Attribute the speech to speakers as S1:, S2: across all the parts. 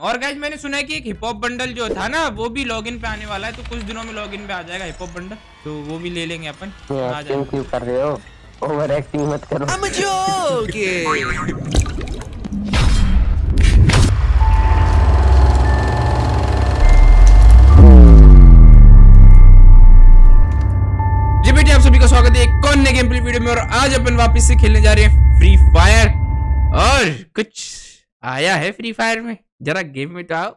S1: और गाइज़ मैंने सुना है कि एक हिप हॉप बंडल जो था ना वो भी लॉगिन पे आने वाला है तो कुछ दिनों में लॉगिन पे आ जाएगा हिप हॉप बंडल तो वो भी ले लेंगे अपन आ
S2: क्यों कर रहे हो? ओवर एक्टिंग मत करो।
S1: जी बेटे आप सभी का स्वागत है एक और नए गेम प्ले वीडियो में और आज अपन वापस से खेलने जा रहे हैं फ्री फायर और कुछ आया है फ्री फायर में। जरा गेम में तो आओ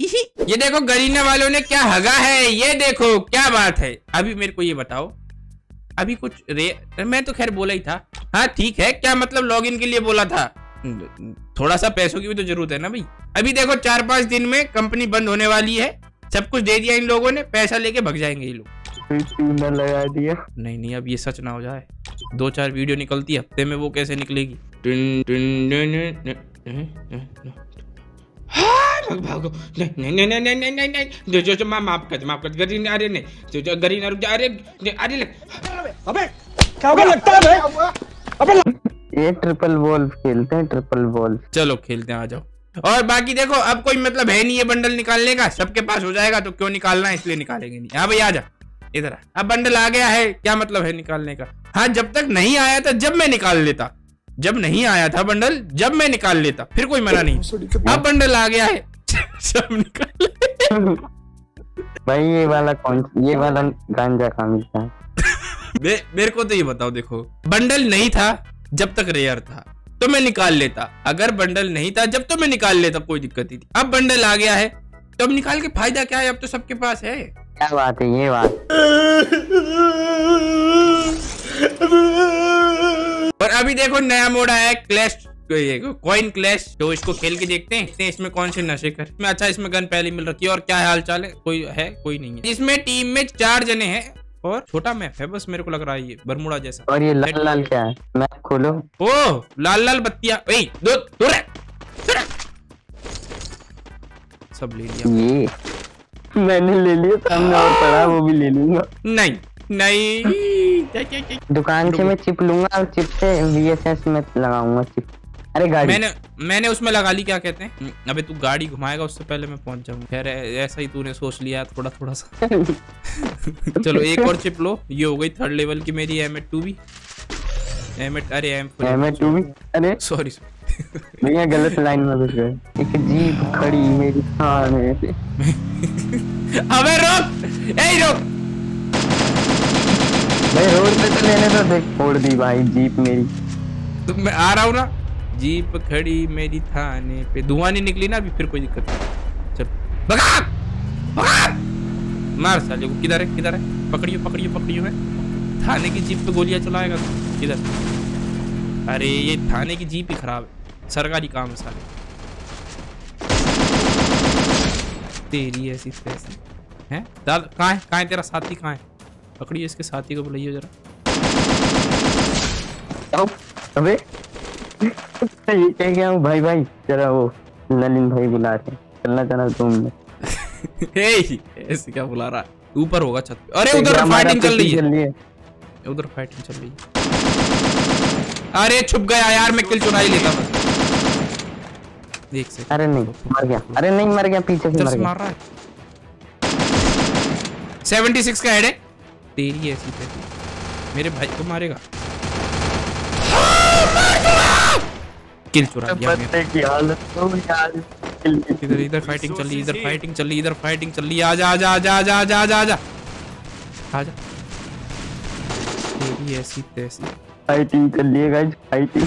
S1: ये देखो गरीना वालों ने क्या हगा है ये देखो क्या बात है। अभी मेरे को ये बताओ। अभी कुछ रे मैं तो खैर बोला ही था। हाँ ठीक है क्या मतलब लॉगिन के लिए बोला था? थोड़ा सा पैसों की भी तो ज़रूरत है ना भाई। अभी देखो चार पाँच दिन में कंपनी बंद होने वाली है। सब कुछ दे दिया इन लोगों ने पैसा लेके भग जाएँगे ये लोग।
S2: लगा दिया
S1: नहीं नहीं अब ये सच ना हो जाए। दो चार वीडियो निकलती है हफ़्ते में वो कैसे निकलेगी? भागो नहीं नहीं नहीं नहीं नहीं नहीं नहीं जो जो माँ माफ़ कर माफ़ कर गरीन अरे नहीं जो जो गरीन रुक जा अरे नहीं, अरे ले
S2: ये ट्रिपल बॉल खेलते हैं ट्रिपल बॉल
S1: चलो खेलते हैं आ जाओ। और बाकी देखो अब कोई मतलब है नहीं ये बंडल निकालने का। सबके पास हो जाएगा तो क्यों निकालना है? इसलिए निकालेंगे नहीं। हाँ भाई आ जा। इधर अब बंडल आ गया है क्या मतलब है निकालने का? हाँ जब तक नहीं आया था जब मैं निकाल लेता। जब नहीं आया था बंडल जब मैं निकाल लेता फिर कोई मना नहीं। अब बंडल आ गया है। सब निकाल
S2: भाई ये वाला कौन ये वाला गांजा कहाँ मिलता है
S1: मे, मेरे को तो ये बताओ देखो। बंडल नहीं था जब तक रेयर था तो मैं निकाल लेता। अगर बंडल नहीं था जब तो मैं निकाल लेता कोई दिक्कत नहीं। थी अब बंडल आ गया है तो अब निकाल के फ़ायदा क्या है? अब तो सबके पास है।
S2: क्या बात है ये बात।
S1: और अभी देखो नया मोड आया है क्लैश कॉइन क्लैश तो इसको खेल के देखते हैं इसमें कौन से नशे कर। इसमें अच्छा इसमें गन पहले मिल रखी है और क्या हाल चाल है? कोई है कोई नहीं है। इसमें टीम में चार जने हैं और छोटा मैप है बस मेरे को लग रहा है ये बरमुड़ा जैसा।
S2: और ये लाल लाल क्या है? मैप खोलो।
S1: ओ लाल लाल बत्तियाँ। दो दूर दूर। सब ले लिया।
S2: ये मैंने ले लिया सामने और पड़ा वो भी ले लूँगा।
S1: नहीं नहीं?
S2: दुकान से मैं चिप लूँगा और चिप से वीएसएस में लगाऊँगा चिप। अरे गाड़ी।
S1: मैंने मैंने उसमें लगा ली क्या कहते हैं? अबे तू गाड़ी घुमाएगा उससे पहले मैं पहुँच जाऊँगा। खैर ऐसा ही तूने सोच लिया थोड़ा थोड़ा सा। चलो एक और चिप लो। ये हो गई थर्ड लेवल की मेरी एम एट टू भी एम एट अरे एम
S2: मैं तू भी अरे?
S1: सॉरी
S2: भैया गलत लाइन में घुस गए एक जीप खड़ी मेरी पे
S1: अबे रोक! ए रोक!
S2: भाई रोड पे तो लेने तो देख फोड़ दी भाई, जीप मेरी।
S1: तो मैं आ रहा हूँ ना? जीप खड़ी मेरी थाने पे। धुआँ नहीं निकली ना अभी, फिर कोई दिक्कत नहीं। चल। भगा भगा मार साले को। किधर है? किधर है? पकड़ियो पकड़ियो पकड़ियो है। थाने की जीप पे गोलियाँ चलाएगा किधर? अरे, ये थाने की जीप ही खराब है। सरकारी काम है साले। तेरी ऐसी तैसी है? दादा, कहाँ है? कहाँ है तेरा साथी? कहाँ है? पकड़िए इसके साथी को बुलाइए जरा।
S2: अबे। क्या भाई भाई जरा वो नलिन भाई बुला रहे चलना चलना तुम।
S1: ऐसे क्या बुला रहा है? ऊपर होगा छत अरे उधर फाइटिंग चल रही है। उधर फाइटिंग चल रही है। अरे छुप गया यार मैं किल चुरा ही लेता बस देख से
S2: अरे नहीं मर गया। अरे नहीं मर गया पीछे से मर गया।
S1: मार रहा है। 76 का हेड है। तेरी ऐसी तैसी। मेरे भाई को मारेगा। किल चुरा लिया मैंने।
S2: पत्ते की हालत तो यार
S1: इधर इधर फाइटिंग चल रही इधर फाइटिंग चल रही इधर फाइटिंग चल रही आजा आजा आजा आजा आजा आजा आजा। आजा। तेरी ऐसी तैसी।
S2: फाइटिंग कर लिए गाइस फाइटिंग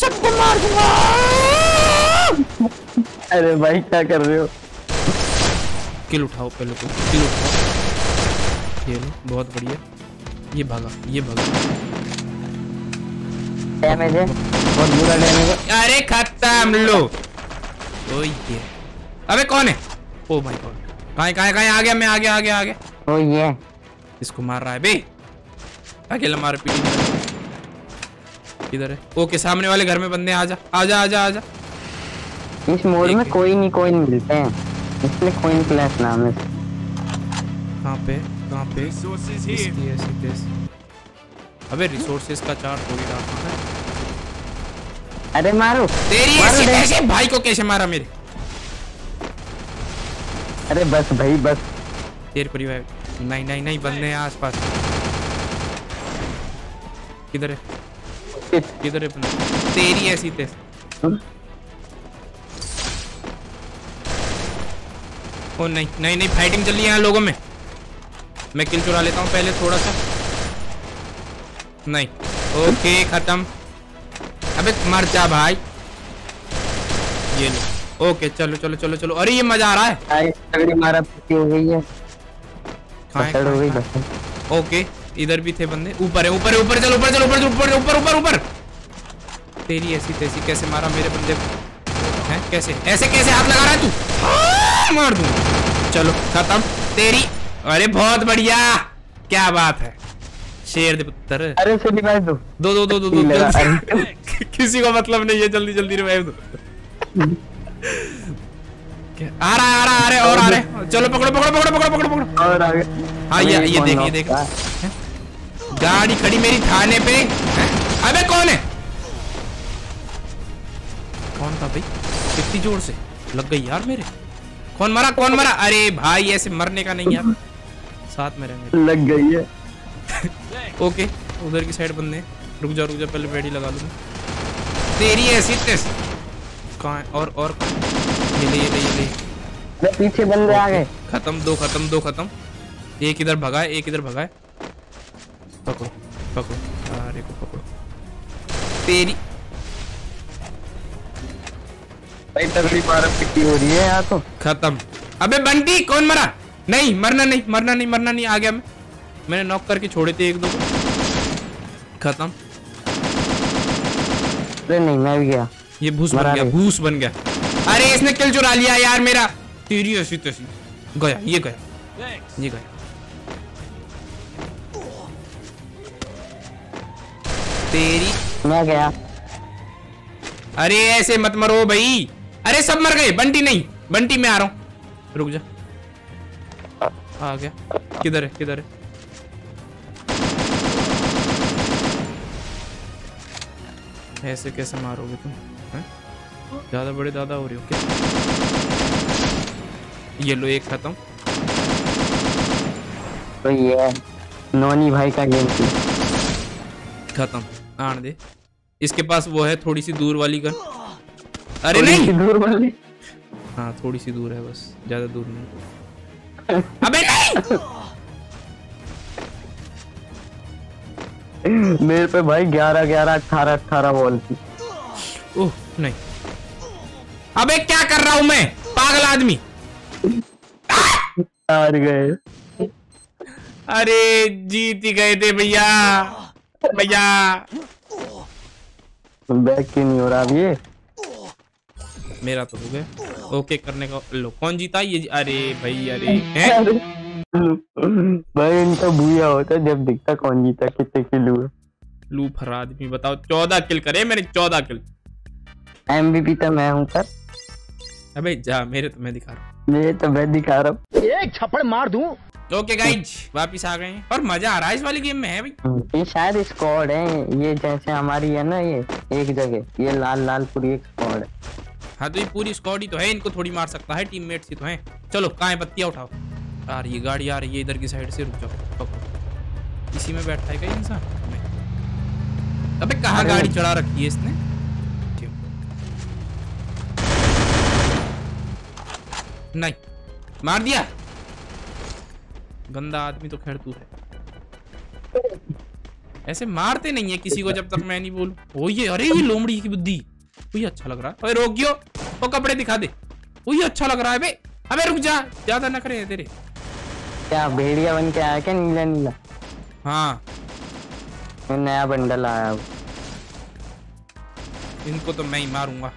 S1: सबको मार दूँगा।
S2: अरे भाई क्या कर रहे हो?
S1: किल उठाओ पहले तो। किल उठाओ। ये लो बहुत बढ़िया। ये भागा ये भागा।
S2: डैमेज है। बहुत बुरा डैमेज है।
S1: अरे खत्म लो। ओ ये। अबे कौन है? Oh my god. कहाँ है, कहाँ है, कहाँ है? आ गया मैं आ गया आ गया आ गया।
S2: ओ ये।
S1: इसको मार रहा है बे। अकेला मार पीटी। इधर है। ओके सामने वाले घर में बंदे हैं, आजा आजा आजा आजा
S2: इस मोड में कोई नहीं कोई नहीं मिलते हैं। इसलिए कोइन क्लैश नाम है?
S1: कहाँ पे? कहाँ पे? इसकी ऐसी तैसी अबे रिसोर्सेज का चार्ट हो ही रहा है।
S2: अरे मारो।
S1: तेरी ऐसी। ऐसे भाई को कैसे मारा मेरे?
S2: अरे बस भाई बस।
S1: तेरे परिवार नहीं नहीं नहीं बंदे हैं आसपास। किधर है? किधर है बंदे? तेरी ऐसी तेज ओ नहीं नहीं नहीं फाइटिंग चल रही है यहाँ लोगों में। मैं किल चुरा लेता हूँ पहले थोड़ा सा। नहीं। ओके खत्म। अबे मर जा भाई। ये लो। ओके चलो चलो चलो चलो। अरे ये मज़ा आ रहा है।
S2: तगड़ी मारा गई गई?
S1: ओके इधर भी थे बंदे। ऊपर है ऊपर है ऊपर चलो ऊपर चलो ऊपर ऊपर ऊपर ऊपर ऊपर। तेरी ऐसी तैसी कैसे मारा मेरे बंदे हैं कैसे? ऐसे कैसे हाथ लगा रहा है तू? मार दूँगा चलो खत्म। तेरी? अरे बहुत बढ़िया। क्या बात है। शेर दे पुत्र।
S2: अरे से रिवाइव दो।
S1: दो दो दो दो दो जल्दी। किसी को मतलब नहीं है जल्दी जल्दी रिवाइव दो। क्या? आ रहा आ रहा आ रहा और आ रहे चलो पकड़ो पकड़ो पकड़ो पकड़ो पकड़ो पकड़ो।
S2: और आगे।
S1: हाँ ये ये देख ये देख। गाड़ी खड़ी मेरी थाने पे। हैं? अबे कौन है? कौन था भाई? कितनी ज़ोर से। लग गई यार मेरे। कौन मरा कौन मरा? अरे भाई ऐसे मरने का नहीं यार साथ में रहेंगे।
S2: लग गई है।
S1: ओके उधर की साइड बंदे। रुक जा रुक जा पहले रेडी लगा लूँ तेरी ऐसी टेस्ट कहाँ है? और और ये ले ये ले ये ले।
S2: पीछे बंदे आ गए।
S1: खत्म दो खत्म दो खत्म। एक इधर भगाए एक इधर भगाए। पकड़ो पकड़ो। अरे को पकड़ो। तेरी
S2: भाई तगड़ी मारा पिट्टी हो रही है यहाँ तो।
S1: खत्म। अबे बंटी कौन मरा? नहीं मरना नहीं मरना नहीं मरना नहीं आ गया मैं। मैंने नॉक करके छोड़े थे एक दो। खत्म।
S2: अरे नहीं मैं भी गया।
S1: ये भूस बन गया भूस बन गया। अरे इसने किल चुरा लिया यार मेरा। तेरी ऐसी तैसी गया ये गया। ये गया। तेरी।
S2: मैं गया।
S1: अरे ऐसे मत मरो भाई। अरे सब मर गए बंटी नहीं बंटी मैं आ रहा हूँ। रुक जा। आ गया। किधर है किधर है? ऐसे कैसे मारोगे तुम ज़्यादा बड़े दादा हो रहे हो क्या? ये लो एक खत्म।
S2: तो ये नोनी भाई का गेम
S1: खत्म। आने दे। इसके पास वो है थोड़ी सी दूर वाली गन। अरे नहीं।
S2: दूर वाली।
S1: हाँ थोड़ी सी दूर है बस ज़्यादा दूर नहीं। अबे नहीं!
S2: मेरे पे भाई ग्यारह ग्यारह अठारह अठारह बॉल थी।
S1: ओह नहीं। अबे क्या कर रहा हूँ मैं? पागल आदमी।
S2: हार गए।
S1: अरे जीत ही गए थे भैया। भैया।
S2: बैक क्यों नहीं हो रहा अब ये।
S1: मेरा तो हो गया। ओके करने का लो कौन जीता? ये जी- अरे भाई अरे हैं?
S2: भाई इनका भूया होता जब दिखता कौन जीता कितने किलो है
S1: लू फर आदमी बताओ। चौदह किल करे मैंने चौदह किल
S2: एमवीपी तो मैं हूँ सर।
S1: अबे जा मेरे तो मैं दिखा रहा हूँ।
S2: मेरे तो मैं दिखा रहा
S3: एक छप्पड़ मार दूँ?
S1: ओके गाइज़ वापिस आ गए हैं। और मज़ा आ रहा है इस वाली गेम में है भाई?
S2: ये शायद स्क्वाड है ये जैसे हमारी है ना ये एक जगह ये लाल लाल पूरी एक स्क्वाड है।
S1: हाँ तो ये पूरी स्क्वाड ही तो है इनको थोड़ी मार सकता है टीममेट्स ही तो हैं। चलो कहाँ है बत्तियाँ उठाओ। आ रही है गाड़ी आ रही है इधर की साइड से रुक जाओ। पकड़ो। इसी में बैठा है क्या इंसान। अबे कहाँ गाड़ी चढ़ा रखी है इसने? नहीं। मार दिया। गंदा आदमी तो खैर तू है। ऐसे मारते नहीं है किसी को जब तक मैं नहीं बोलू। ओ ये अरे ये लोमड़ी की बुद्धि। ये अच्छा लग रहा है। अरे रोकियो वो कपड़े दिखा दे। ये अच्छा लग रहा है बे। अबे रुक जा ज़्यादा न करे तेरे।
S2: क्या भेड़िया बन के आया क्या नीला नीला?
S1: हाँ।
S2: नया बंडल आया
S1: इनको तो मैं ही मारूँगा।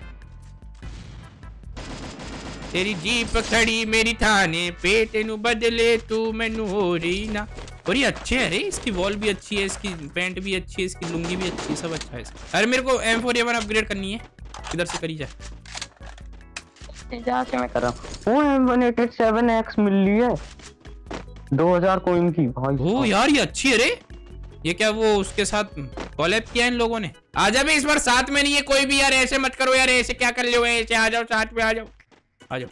S1: तेरी जीप खड़ी मेरी थाने पे तेनू बदले तू मैनू हो रही ना। और ये अच्छे है रे इसकी वॉल भी अच्छी है इसकी पैंट भी अच्छी है इसकी लुंगी भी अच्छी है सब अच्छा है इसका। अरे मेरे को एम फोर अपग्रेड करनी है। किधर से करी जाए
S2: जाके मैं कर। रहा हूँ M one eight eight seven X मिल रही है। दो हज़ार कोइन की भाई।
S1: ओ यार ये अच्छी है रे। ये क्या वो उसके साथ कॉलेब किया इन लोगों ने? आजा भी इस बार साथ में नहीं है कोई भी यार ऐसे मत करो यार ऐसे क्या कर लो ऐसे आ जाओ साथ में आ जाओ। आ जाओ।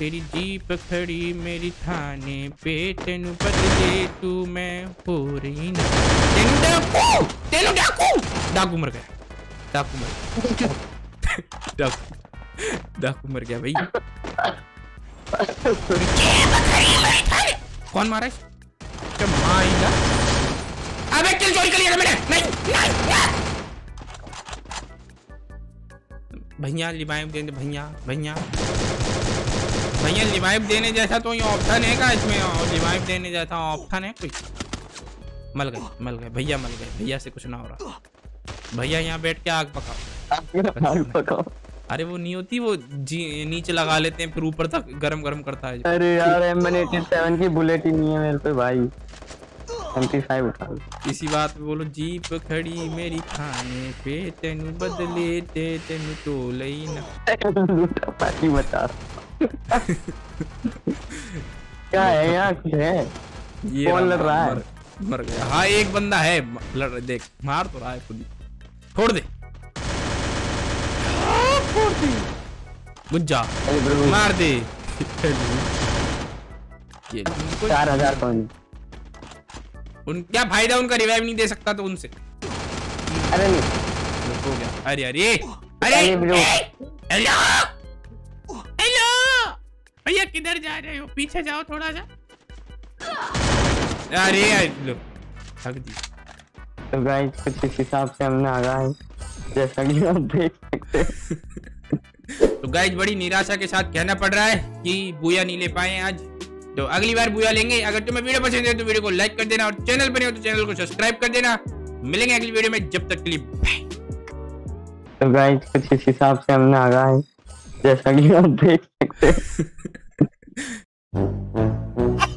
S1: तेरी जीप खड़ी मेरी थाने पे, तेनु बदले तू मैं हो रही डाकू! डाकू! डाकू मर गया। डाकू मर डाकू डाकू मर गया भाई। कौन मारा है? क्या मारेगा अबे किल कर लिया मैंने। नहीं नहीं भैया देने भैया भैया। भैया रिवाइव देने जैसा तो ये ऑप्शन है का इसमें? रिवाइव देने जैसा ऑप्शन है कोई? मल गए मल गए भैया मल गए भैया से कुछ ना हो रहा। भैया यहाँ बैठ के आग पकाओ।
S2: आग पकाओ।
S1: अरे वो नहीं होती वो जी नीचे लगा लेते हैं फिर ऊपर तक गरम गरम करता है।
S2: अरे यार एम एटी सेवन की बुलेट ही नहीं है मेरे पे भाई। एम फाइव उठा लो।
S1: इसी बात पे बोलो जीप खड़ी मेरी खाने पे तेनु बदले ते तेनु तो लई ना।
S2: लूटा पार्टी बता क्या है यहाँ कुछ है?
S1: ये
S2: कौन लड़ रहा है?
S1: मर, मर गया। हाँ एक बंदा है लड़ रहा देख मार तो रहा है खुद छोड़ दे। छोड़ मार दे।
S2: चार हज़ार
S1: उन क्या फ़ायदा उनका रिवाइव नहीं दे सकता तो उनसे?
S2: अरे नहीं।
S1: हो गया। अरे अरे अरे! हेलो भैया किधर जा रहे हो? पीछे जाओ थोड़ा सा अरे लो। थक दी
S2: तो गाइस कुछ इस हिसाब से हमने आगा है। जैसा कि आप देख सकते
S1: तो गाइज़ बड़ी निराशा के साथ कहना पड़ रहा है कि बुया नहीं ले पाए आज। तो अगली बार बुया लेंगे। अगर तुम्हें वीडियो पसंद है तो वीडियो को लाइक कर देना और चैनल पर हो तो चैनल को सब्सक्राइब कर देना। मिलेंगे अगली वीडियो में। जब तक के लिए
S2: तो गाइस कुछ इस हिसाब से हमने आगा है। जैसा कि आप देख सकते हैं।